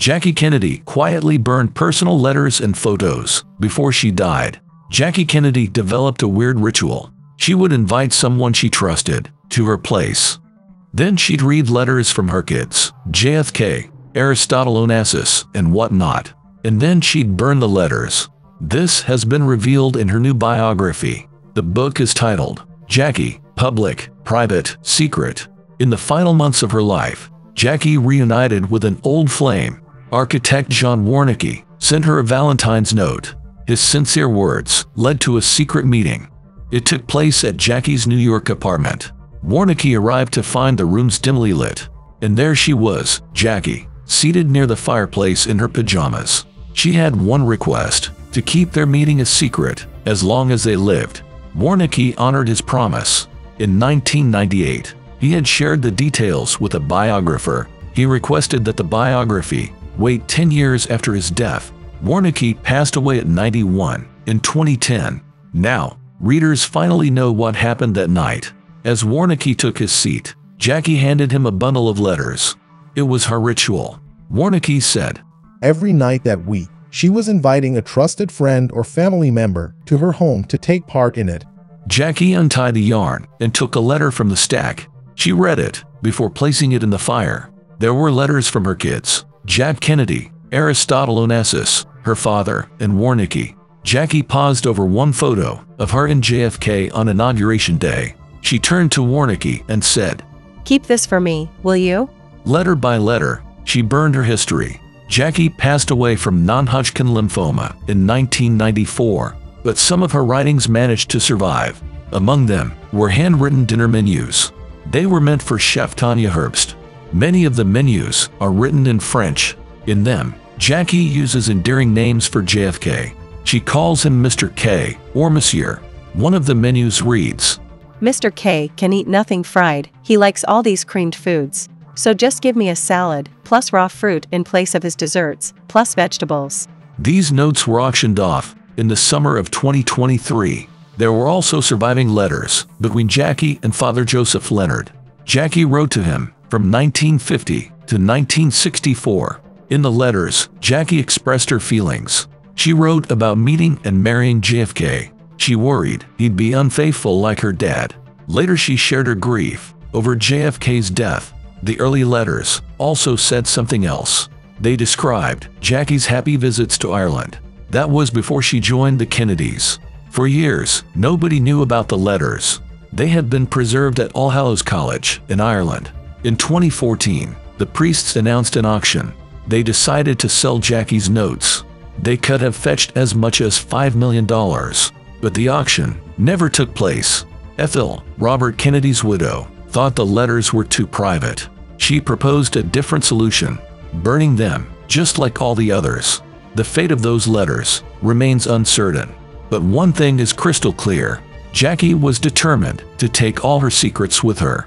Jackie Kennedy quietly burned personal letters and photos before she died. Jackie Kennedy developed a weird ritual. She would invite someone she trusted to her place. Then she'd read letters from her kids, JFK, Aristotle Onassis, and whatnot. And then she'd burn the letters. This has been revealed in her new biography. The book is titled Jackie, Public, Private, Secret. In the final months of her life, Jackie reunited with an old flame. Architect John Warnecke sent her a Valentine's note. His sincere words led to a secret meeting. It took place at Jackie's New York apartment. Warnecke arrived to find the rooms dimly lit. And there she was, Jackie, seated near the fireplace in her pajamas. She had one request, to keep their meeting a secret, as long as they lived. Warnecke honored his promise. In 1998, he had shared the details with a biographer. He requested that the biography wait 10 years after his death. Warnecke passed away at 91 in 2010. Now, readers finally know what happened that night. As Warnecke took his seat, Jackie handed him a bundle of letters. It was her ritual. Warnecke said, Every night that week, she was inviting a trusted friend or family member to her home to take part in it. Jackie untied the yarn and took a letter from the stack. She read it before placing it in the fire. There were letters from her kids, Jack Kennedy, Aristotle Onassis, her father, and Warnecke. Jackie paused over one photo of her and JFK on Inauguration Day. She turned to Warnecke and said, Keep this for me, will you? Letter by letter, she burned her history. Jackie passed away from non-Hodgkin lymphoma in 1994, but some of her writings managed to survive. Among them were handwritten dinner menus. They were meant for Chef Tanya Herbst. Many of the menus are written in French. In them, Jackie uses endearing names for JFK. She calls him Mr. K or Monsieur. One of the menus reads, Mr. K can eat nothing fried, he likes all these creamed foods. So just give me a salad, plus raw fruit in place of his desserts, plus vegetables. These notes were auctioned off in the summer of 2023. There were also surviving letters between Jackie and Father Joseph Leonard. Jackie wrote to him from 1950 to 1964. In the letters, Jackie expressed her feelings. She wrote about meeting and marrying JFK. She worried he'd be unfaithful like her dad. Later she shared her grief over JFK's death the early letters also said something else. They described Jackie's happy visits to Ireland. That was before she joined the Kennedys. For years, nobody knew about the letters. They had been preserved at All Hallows College in Ireland. In 2014, the priests announced an auction. They decided to sell Jackie's notes. They could have fetched as much as $5 million, but the auction never took place. Ethel, Robert Kennedy's widow, thought the letters were too private. She proposed a different solution, burning them, just like all the others. The fate of those letters remains uncertain. But one thing is crystal clear. Jackie was determined to take all her secrets with her.